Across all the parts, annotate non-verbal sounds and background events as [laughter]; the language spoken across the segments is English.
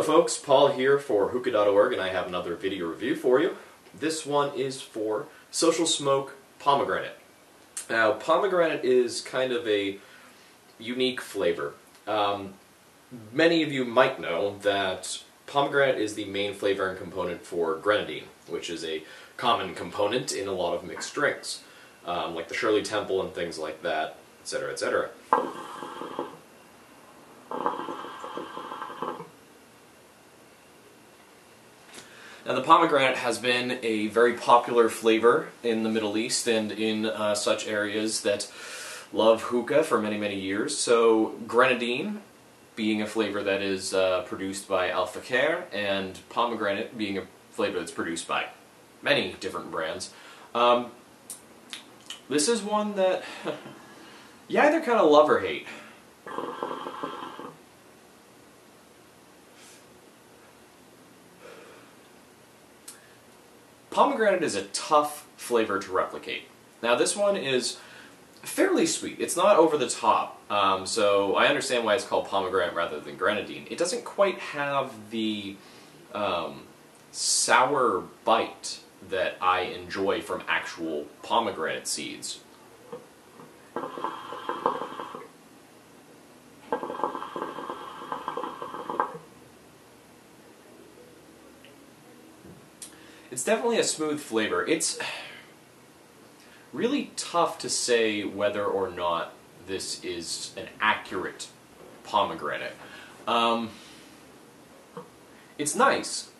Hello folks, Paul here for hookah.org and I have another video review for you. This one is for Social Smoke Pomegranate. Now pomegranate is kind of a unique flavor. Um, many of you might know that pomegranate is the main flavoring component for grenadine, which is a common component in a lot of mixed drinks, um, like the Shirley Temple and things like that, etc., etc. Now the pomegranate has been a very popular flavor in the Middle East and in uh, such areas that love hookah for many, many years. So grenadine being a flavor that is uh, produced by Al Fakher and pomegranate being a flavor that's produced by many different brands. Um, this is one that [laughs] you either kind of love or hate. Pomegranate is a tough flavor to replicate. Now this one is fairly sweet. It's not over the top, um, so I understand why it's called pomegranate rather than grenadine. It doesn't quite have the um, sour bite that I enjoy from actual pomegranate seeds. It's definitely a smooth flavor. It's really tough to say whether or not this is an accurate pomegranate. Um, it's nice.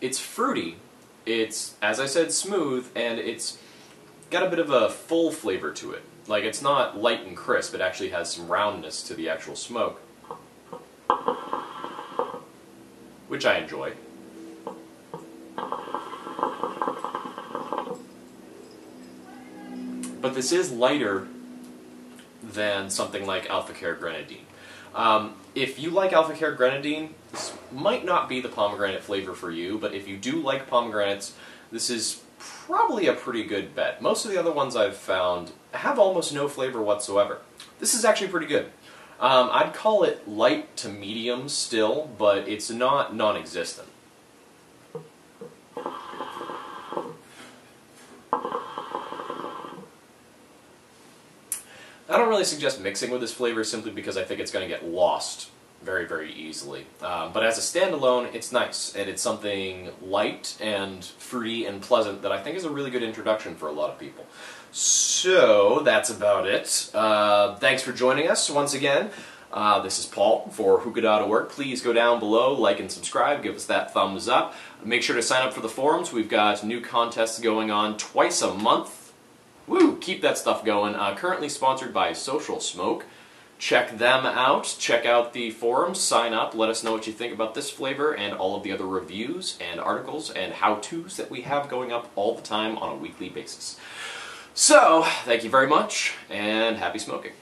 It's fruity. It's, as I said, smooth, and it's got a bit of a full flavor to it. Like, it's not light and crisp, it actually has some roundness to the actual smoke. Which I enjoy. But this is lighter than something like Al Fakher Grenadine. Um, if you like Al Fakher Grenadine, this might not be the pomegranate flavor for you, but if you do like pomegranates, this is probably a pretty good bet. Most of the other ones I've found have almost no flavor whatsoever. This is actually pretty good. Um, I'd call it light to medium still, but it's not non-existent. I don't really suggest mixing with this flavor simply because I think it's going to get lost very, very easily. Um, but as a standalone, it's nice, and it's something light and fruity and pleasant that I think is a really good introduction for a lot of people. So, that's about it. Uh, thanks for joining us once again. Uh, this is Paul for hookah.org. Please go down below, like and subscribe, give us that thumbs up. Make sure to sign up for the forums. We've got new contests going on twice a month Woo! Keep that stuff going. Uh, currently sponsored by Social Smoke. Check them out. Check out the forums. Sign up. Let us know what you think about this flavor and all of the other reviews and articles and how-tos that we have going up all the time on a weekly basis. So, thank you very much, and happy smoking.